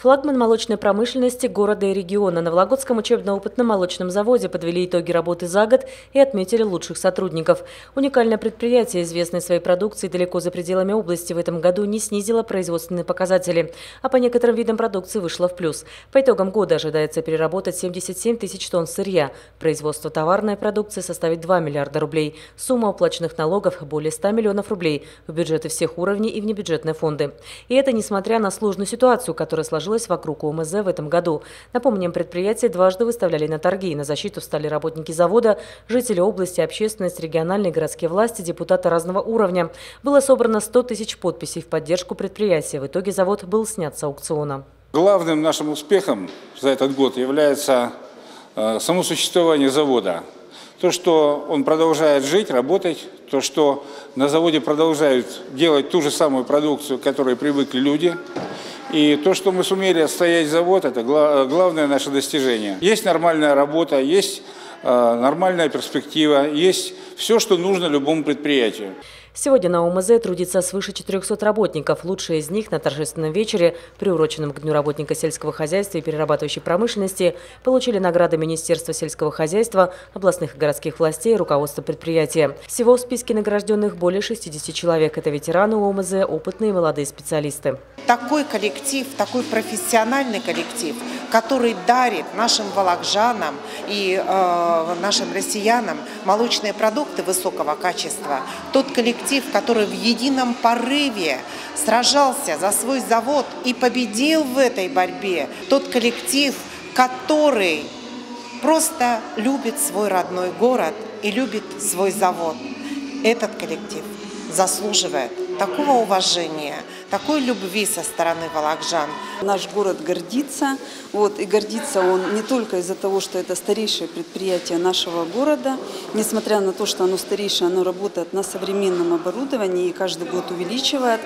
Флагман молочной промышленности города и региона на Вологодском учебно-опытном молочном заводе подвели итоги работы за год и отметили лучших сотрудников. Уникальное предприятие, известное своей продукцией далеко за пределами области, в этом году не снизило производственные показатели, а по некоторым видам продукции вышло в плюс. По итогам года ожидается переработать 77 тысяч тонн сырья. Производство товарной продукции составит 2 миллиарда рублей. Сумма уплаченных налогов – более 100 миллионов рублей в бюджеты всех уровней и внебюджетные фонды. И это несмотря на сложную ситуацию, которая сложилась сложилась вокруг ОМЗ в этом году. Напомним, предприятие дважды выставляли на торги. На защиту встали работники завода, жители области, общественность, региональные городские власти, депутаты разного уровня. Было собрано 100 тысяч подписей в поддержку предприятия. В итоге завод был снят с аукциона. Главным нашим успехом за этот год является э, само существование завода. То, что он продолжает жить, работать, то, что на заводе продолжают делать ту же самую продукцию, к которой привыкли люди – и то, что мы сумели отстоять завод, это главное наше достижение. Есть нормальная работа, есть э, нормальная перспектива, есть все, что нужно любому предприятию. Сегодня на ОМЗ трудится свыше 400 работников. Лучшие из них на торжественном вечере, приуроченном к Дню работника сельского хозяйства и перерабатывающей промышленности, получили награды Министерства сельского хозяйства, областных и городских властей и руководства предприятия. Всего в списке награжденных более 60 человек. Это ветераны ОМЗ, опытные молодые специалисты. Такой коллектив, такой профессиональный коллектив, который дарит нашим волокжанам и э, нашим россиянам молочные продукты высокого качества. Тот коллектив, который в едином порыве сражался за свой завод и победил в этой борьбе. Тот коллектив, который просто любит свой родной город и любит свой завод. Этот коллектив заслуживает такого уважения, такой любви со стороны волокжан. Наш город гордится, вот, и гордится он не только из-за того, что это старейшее предприятие нашего города, несмотря на то, что оно старейшее, оно работает на современном оборудовании и каждый год увеличивает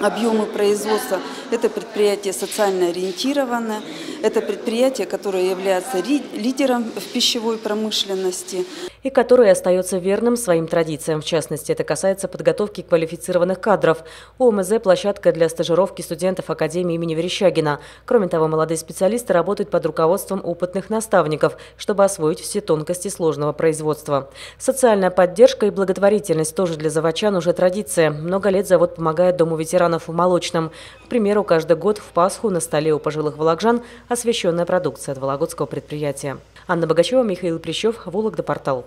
объемы производства. Это предприятие социально ориентированное, это предприятие, которое является лидером в пищевой промышленности. И которое остается верным своим традициям. В частности, это касается подготовки квалифицированных кадров. ОМЗ – площадка для стажировки студентов Академии имени Верещагина. Кроме того, молодые специалисты работают под руководством опытных наставников, чтобы освоить все тонкости сложного производства. Социальная поддержка и благотворительность тоже для заводчан уже традиция. Много лет завод помогает Дому ветеранов в Молочном. К примеру, каждый год в Пасху на столе у пожилых волокжан освещенная продукция от вологодского предприятия. Анна Богачева, Михаил Плещев, Вологда, портал.